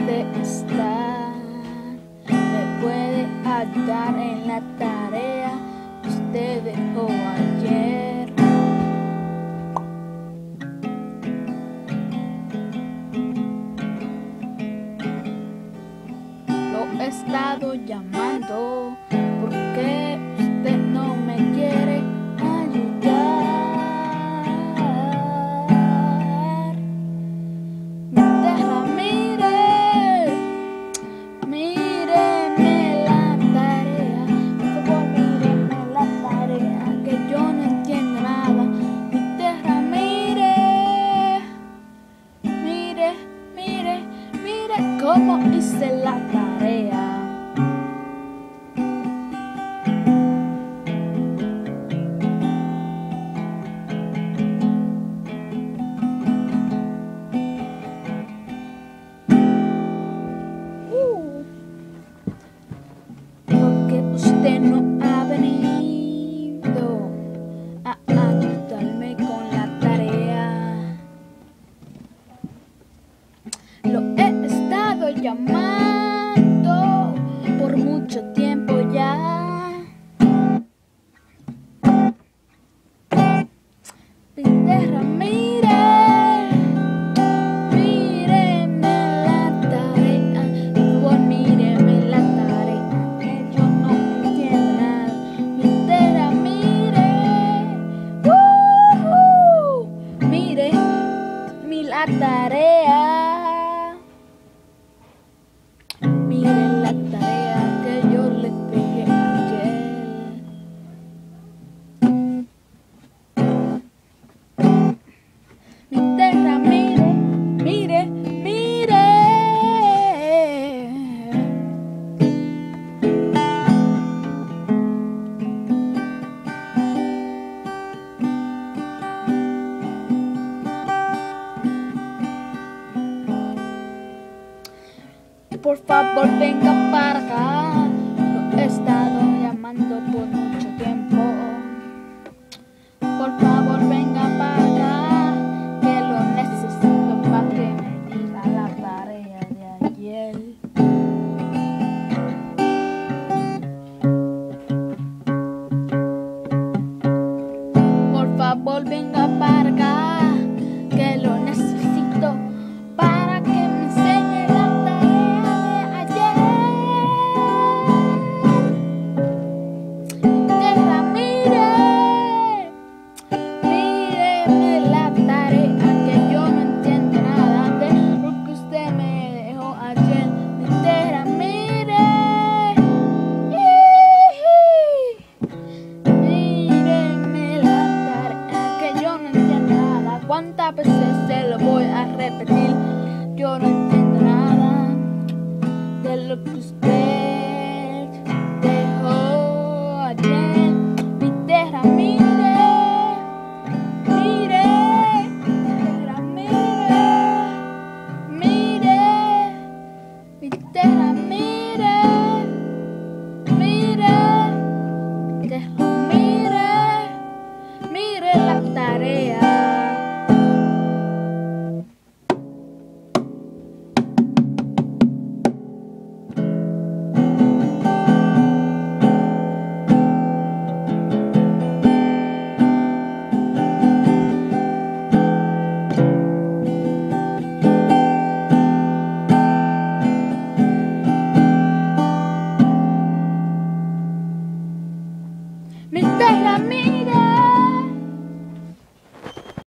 ¿cómo usted está? ¿Me puede ayudar en la tarea que usted dejó ayer? Lo he estado llamando porque usted no me quiere llamando por mucho tiempo ya. Pinterra, mire, míreme la tarea, por míreme la tarea, que yo no entiendo nada. Pinterra, mire, uh, mire mi la tarea. por favor venga para acá. Lo he estado llamando por mucho tiempo. Por favor venga para acá, que lo necesito para que me diga la tarea de ayer. Por favor venga para acá, que lo necesito. terá.